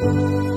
了。